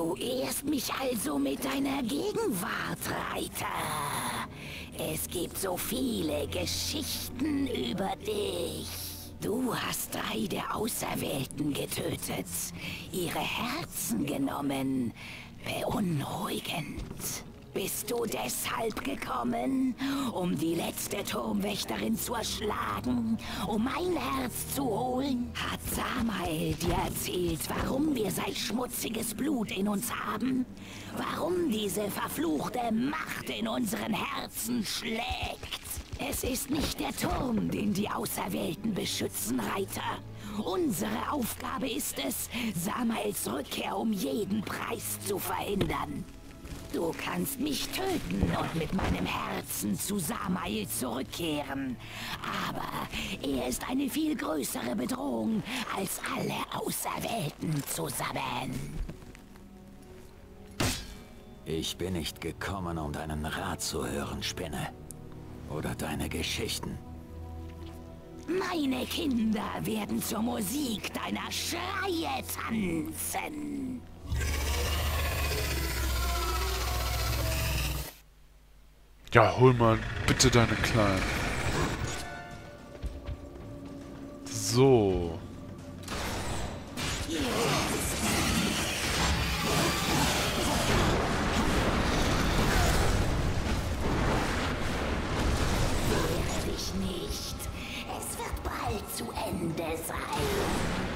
Du ehrst mich also mit deiner Gegenwart, Reiter. Es gibt so viele Geschichten über dich. Du hast drei der Auserwählten getötet, ihre Herzen genommen. Beunruhigend. Bist du deshalb gekommen, um die letzte Turmwächterin zu erschlagen, um mein Herz zu holen? Hat Samael dir erzählt, warum wir sein schmutziges Blut in uns haben? Warum diese verfluchte Macht in unseren Herzen schlägt? Es ist nicht der Turm, den die Auserwählten beschützen, Reiter. Unsere Aufgabe ist es, Samaels Rückkehr um jeden Preis zu verhindern. Du kannst mich töten und mit meinem Herzen zu Samael zurückkehren. Aber er ist eine viel größere Bedrohung als alle Auserwählten zusammen. Ich bin nicht gekommen, um deinen Rat zu hören, Spinne. Oder deine Geschichten. Meine Kinder werden zur Musik deiner Schreie tanzen. Ja, hol mal bitte deine Kleinen. So. Nicht. Es wird bald zu Ende sein.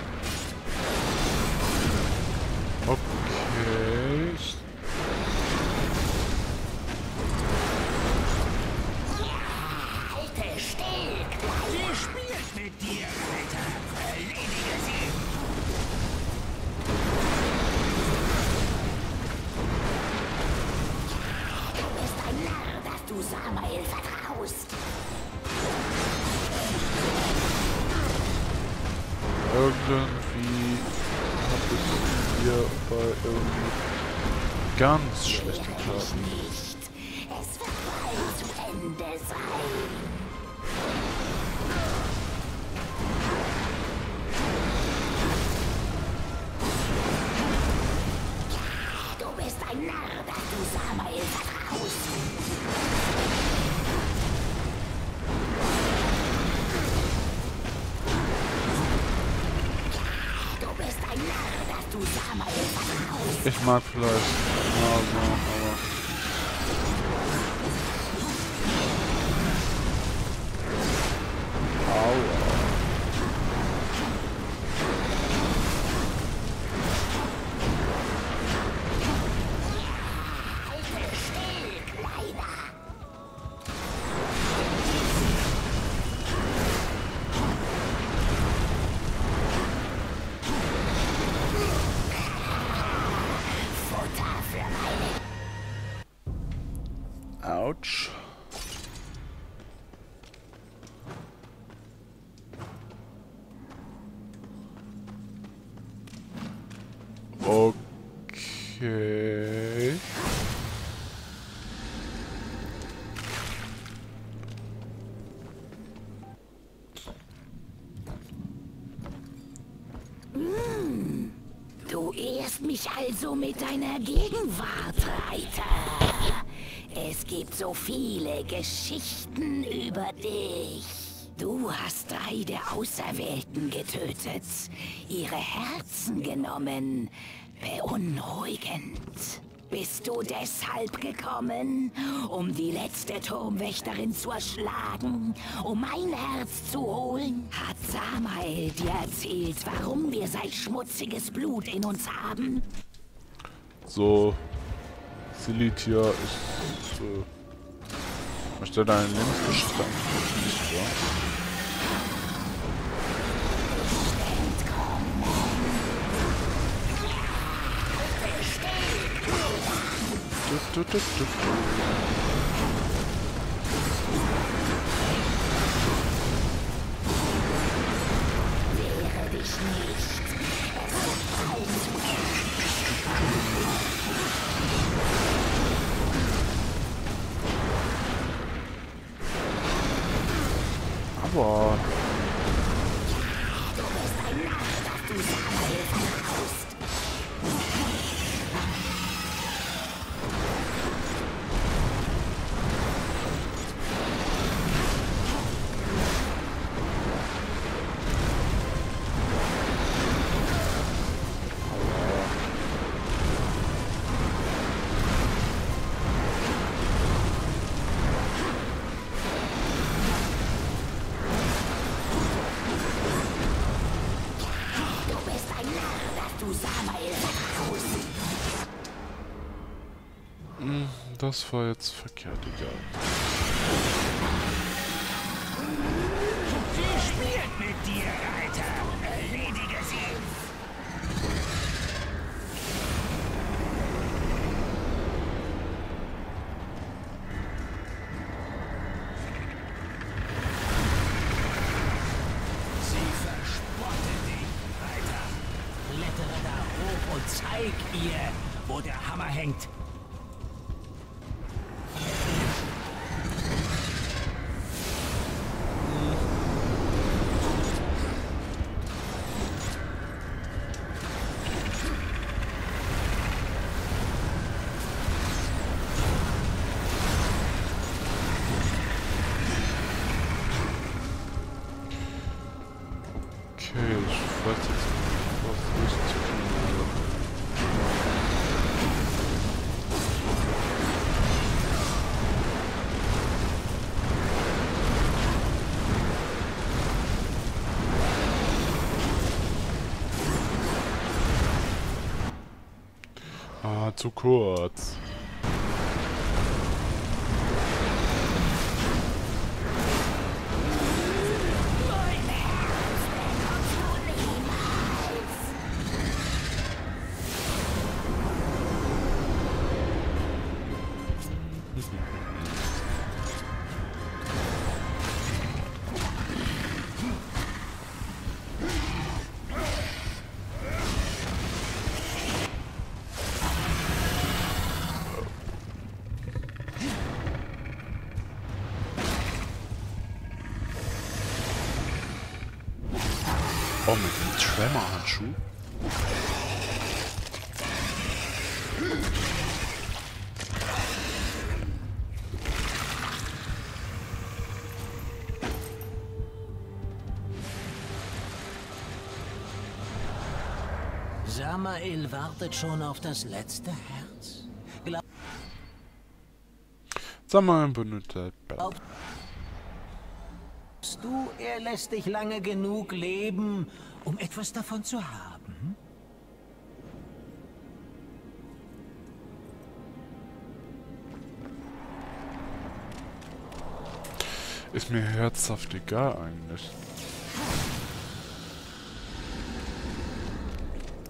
Irgendwie habe ich hier bei irgendwie ganz schlechten Wehre dich vertraust. Ich mag vielleicht. Ja, Autsch. Okay. Du ehrst mich also mit deiner Gegenwart, Reiter. Es gibt so viele Geschichten über dich. Du hast drei der Auserwählten getötet, ihre Herzen genommen. Beunruhigend. Bist du deshalb gekommen, um die letzte Turmwächterin zu erschlagen, um mein Herz zu holen? Hat Samael dir erzählt, warum wir sein schmutziges Blut in uns haben? So. Silitia ist. Äh, möchte deine Lebensgeschichte angucken, nicht wahr? Du, du, du, du, du. Das war jetzt verkehrt egal. Sie spielt mit dir, Reiter. Erledige sie. Sie verspottet dich, Reiter. Klettere da hoch und zeig ihr, wo der Hammer hängt. Weiß jetzt was ich zu tun. Ah, zu kurz. Dem Tremor-Handschuh? Samael wartet schon auf das letzte Herz. Sag mal, benutzt Bell. Du, er lässt dich lange genug leben, um etwas davon zu haben? Ist mir herzhaft egal eigentlich.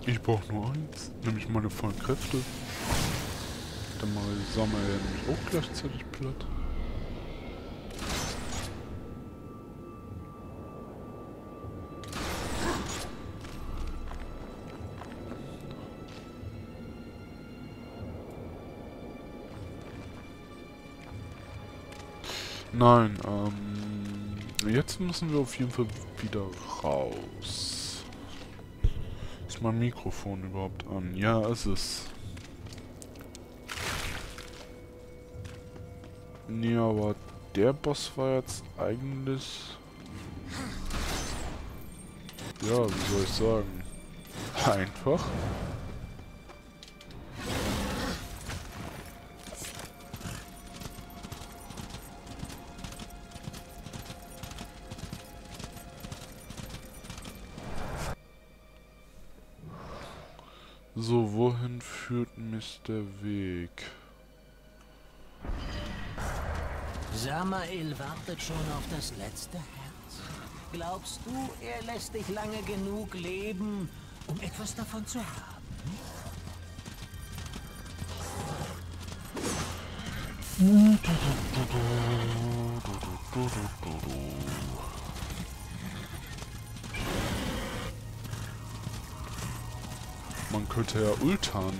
Ich brauche nur eins, nämlich meine vollen Kräfte. Dann Sommer ja nämlich auch gleichzeitig platt. Nein, ähm, jetzt müssen wir auf jeden Fall wieder raus. Ist mein Mikrofon überhaupt an? Ja, ist es. Nee, aber der Boss war jetzt eigentlich... Ja, wie soll ich sagen? Einfach. So, wohin führt mich der Weg? Samael wartet schon auf das letzte Herz. Glaubst du, er lässt dich lange genug leben, um etwas davon zu haben? Man könnte ja Ultan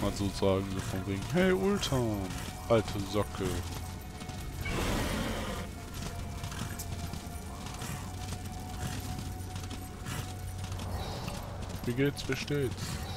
mal so sagen, so von wegen, hey Ultan, alte Socke. Wie geht's, wie steht's?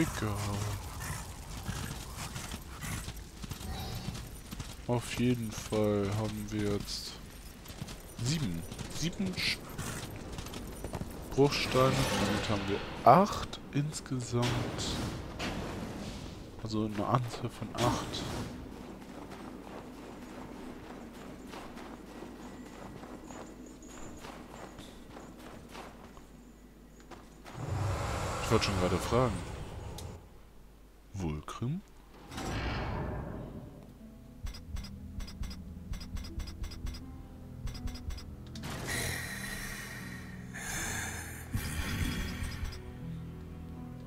Egal. Auf jeden Fall haben wir jetzt sieben. Sieben Sch Bruchsteine. Damit haben wir acht insgesamt. Also eine Anzahl von acht. Ich wollte schon gerade fragen. Vulkrim?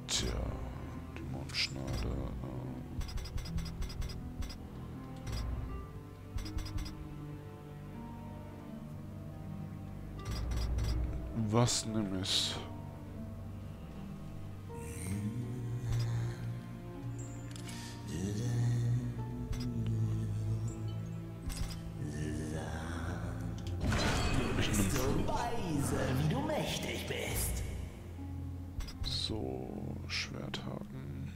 Tja, die Mondschneider. Äh. Was nimm ich? So weise, wie du mächtig bist. so Schwerthaken.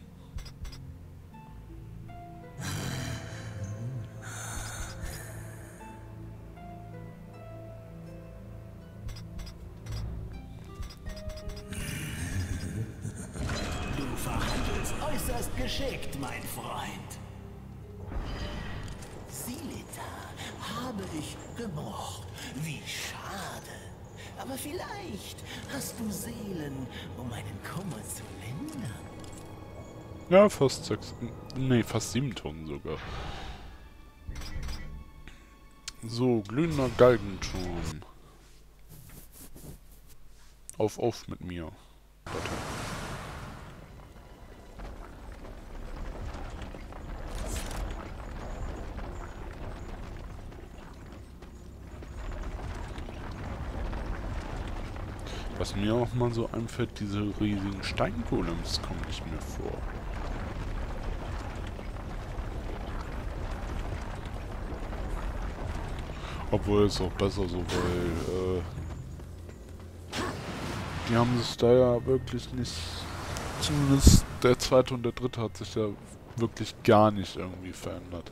Du verhandelst äußerst geschickt, mein Freund. Silita habe ich gemocht. Wie schade. Aber vielleicht hast du Seelen, um meinen Kummer zu lindern. Ja, fast sechs. Nee, fast sieben Tonnen sogar. So, glühender Galgenturm. Auf, auf mit mir. Warte. Was mir auch mal so einfällt, diese riesigen Steingolems kommen nicht mehr vor. Obwohl es auch besser so, weil äh, die haben sich da ja wirklich nicht. Zumindest der zweite und der dritte hat sich ja wirklich gar nicht irgendwie verändert.